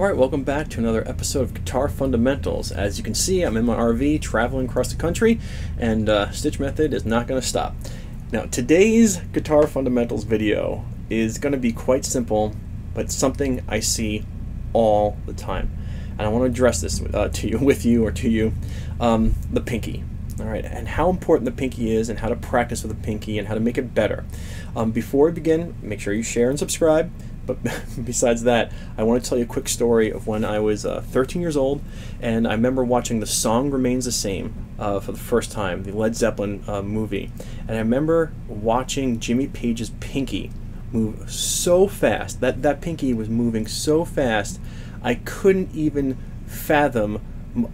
Alright, welcome back to another episode of Guitar Fundamentals. As you can see, I'm in my RV traveling across the country, and uh, Stich Method is not going to stop. Now, today's Guitar Fundamentals video is going to be quite simple, but something I see all the time. And I want to address this uh, to you, with you, or to you, um, the pinky. All right, and how important the pinky is, and how to practice with the pinky, and how to make it better. Um, before we begin, make sure you share and subscribe. But besides that, I want to tell you a quick story of when I was uh, 13 years old, and I remember watching The Song Remains the Same uh, for the first time, the Led Zeppelin uh, movie. And I remember watching Jimmy Page's pinky move so fast. That, that pinky was moving so fast, I couldn't even fathom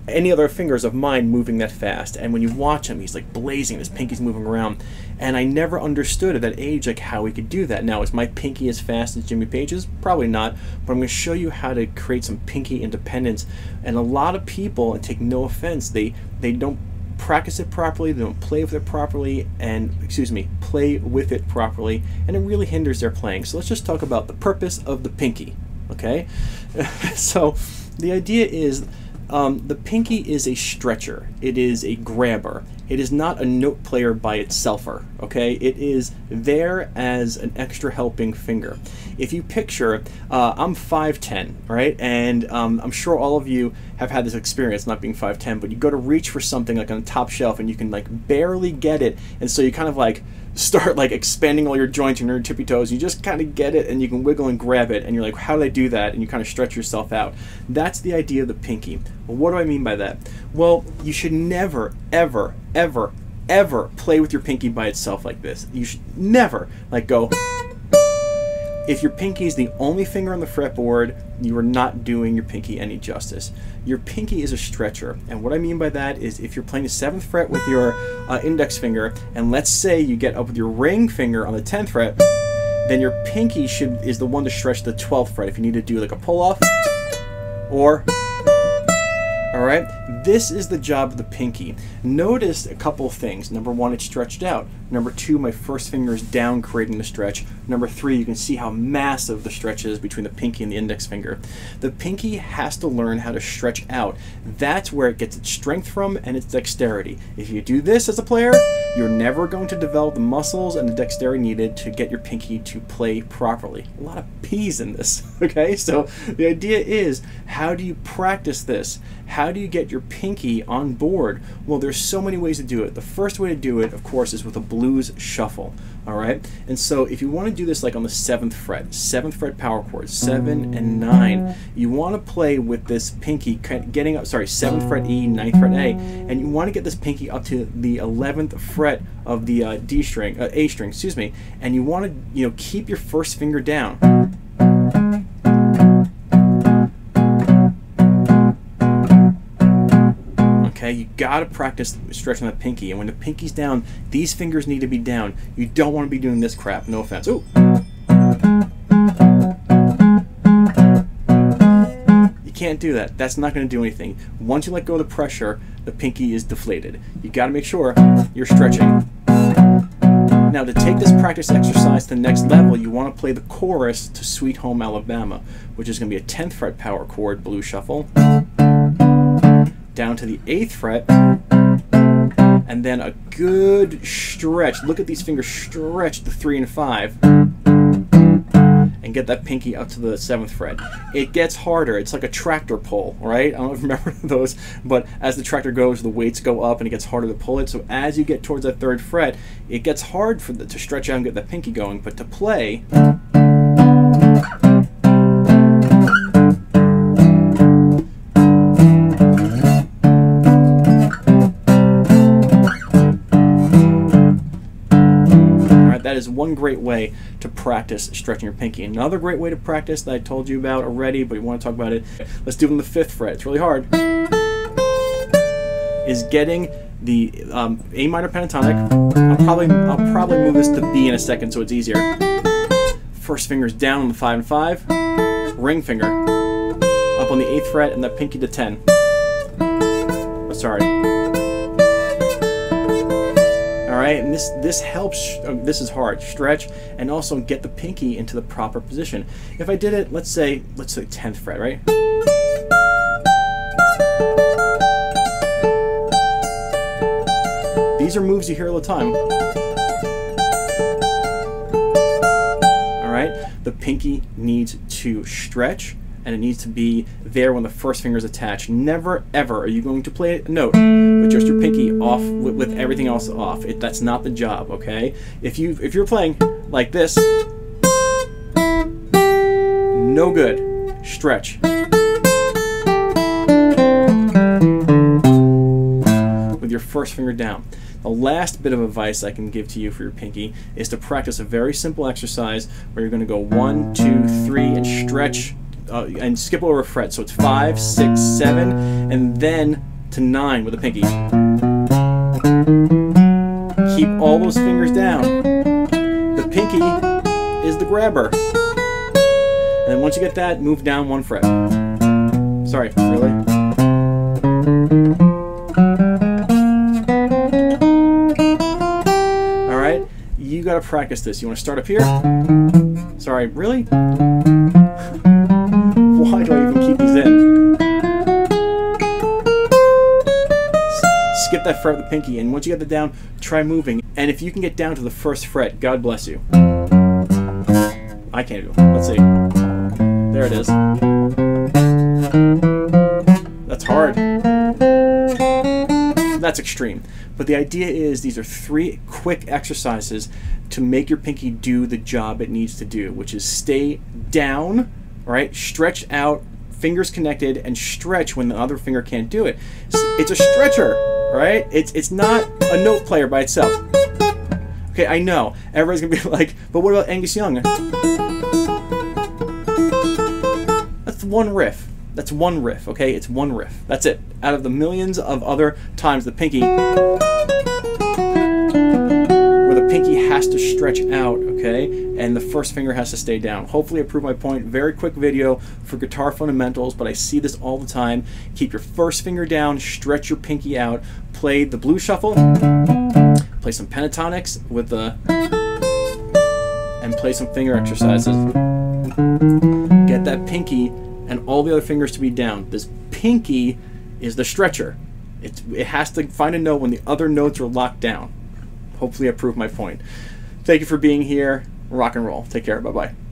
any other fingers of mine moving that fast. And when you watch him, he's like blazing, his pinky's moving around. And I never understood at that age like how he could do that. Now, is my pinky as fast as Jimmy Page's? Probably not. But I'm going to show you how to create some pinky independence. And a lot of people, and take no offense, they they don't practice it properly, they don't play with it properly, and excuse me, play with it properly, and it really hinders their playing. So let's just talk about the purpose of the pinky. Okay, so the idea is um, the pinky is a stretcher. It is a grabber. It is not a note player by itself. Okay, it is there as an extra helping finger. If you picture, uh, I'm 5'10", right, and um, I'm sure all of you have had this experience, not being 5'10", but you go to reach for something like on the top shelf and you can like barely get it, and so you kind of like start like expanding all your joints and your tippy toes. You just kind of get it and you can wiggle and grab it, and you're like, how did I do that? And you kind of stretch yourself out. That's the idea of the pinky. Well, what do I mean by that? Well, you should never, ever, ever, ever play with your pinky by itself like this. You should never like go. If your pinky is the only finger on the fretboard, you are not doing your pinky any justice. Your pinky is a stretcher, and what I mean by that is if you're playing the 7th fret with your uh, index finger, and let's say you get up with your ring finger on the 10th fret, then your pinky should is the one to stretch the 12th fret if you need to do like a pull off, or Alright, this is the job of the pinky. Notice a couple things. Number one, it's stretched out. Number two, my first finger is down creating the stretch. Number three, you can see how massive the stretch is between the pinky and the index finger. The pinky has to learn how to stretch out. That's where it gets its strength from and its dexterity. If you do this as a player, you're never going to develop the muscles and the dexterity needed to get your pinky to play properly. A lot of P's in this, okay? So the idea is, how do you practice this? How do you get your pinky on board? Well, there's so many ways to do it. The first way to do it, of course, is with a blues shuffle. All right, and so if you want to do this like on the seventh fret, seventh fret power chord, seven and nine, you want to play with this pinky getting up. Sorry, seventh fret E, ninth fret A, and you want to get this pinky up to the eleventh fret of the uh, D string, uh, A string, excuse me, and you want to you know keep your first finger down. Okay, you gotta practice stretching that pinky, and when the pinky's down, these fingers need to be down. You don't want to be doing this crap. No offense. Ooh. You can't do that. That's not going to do anything. Once you let go of the pressure, the pinky is deflated. You got to make sure you're stretching. Now, to take this practice exercise to the next level, you want to play the chorus to Sweet Home Alabama, which is going to be a 10th fret power chord blues shuffle down to the 8th fret, and then a good stretch. Look at these fingers stretch the 3 and 5, and get that pinky up to the 7th fret. It gets harder. It's like a tractor pull, right? I don't remember those, but as the tractor goes, the weights go up and it gets harder to pull it. So as you get towards that 3rd fret, it gets hard for the, to stretch out and get that pinky going, but to play, one great way to practice stretching your pinky. Another great way to practice that I told you about already, but you want to talk about it, let's do it on the fifth fret. It's really hard. Is getting the um, A minor pentatonic. I'll probably I'll probably move this to B in a second so it's easier. First finger's down on the five and five. Ring finger up on the eighth fret and the pinky to ten. Oh, sorry right? And this this helps. Uh, this is hard. Stretch and also get the pinky into the proper position. If I did it, let's say let's say 10th fret, right? These are moves you hear all the time. All right, the pinky needs to stretch and it needs to be there when the first finger is attached. Never ever are you going to play a note with just your pinky off with, with everything else off. It, that's not the job, okay? If you if you're playing like this, no good. Stretch. With your first finger down. The last bit of advice I can give to you for your pinky is to practice a very simple exercise where you're going to go one, two, three, and stretch uh, and skip over a fret. So it's five, six, seven, and then to nine with a pinky. Keep all those fingers down. The pinky is the grabber. And then once you get that, move down one fret. Sorry, really? All right, you got to practice this. You want to start up here? Sorry, really? That fret with the pinky, and once you get the down, try moving. And if you can get down to the first fret, God bless you. I can't do it. Let's see. There it is. That's hard. That's extreme. But the idea is these are three quick exercises to make your pinky do the job it needs to do, which is stay down, right? Stretch out, fingers connected, and stretch when the other finger can't do it. It's a stretcher, right? It's it's not a note player by itself. Okay, I know. Everybody's gonna be like, but what about Angus Young? That's one riff. That's one riff, okay? It's one riff. That's it. Out of the millions of other times the pinky pinky has to stretch out, okay? And the first finger has to stay down. Hopefully I prove my point. Very quick video for guitar fundamentals, but I see this all the time. Keep your first finger down, stretch your pinky out, play the blues shuffle, play some pentatonics with the, and play some finger exercises. Get that pinky and all the other fingers to be down. This pinky is the stretcher. It's, it has to find a note when the other notes are locked down hopefully I proved my point. Thank you for being here. Rock and roll. Take care. Bye bye.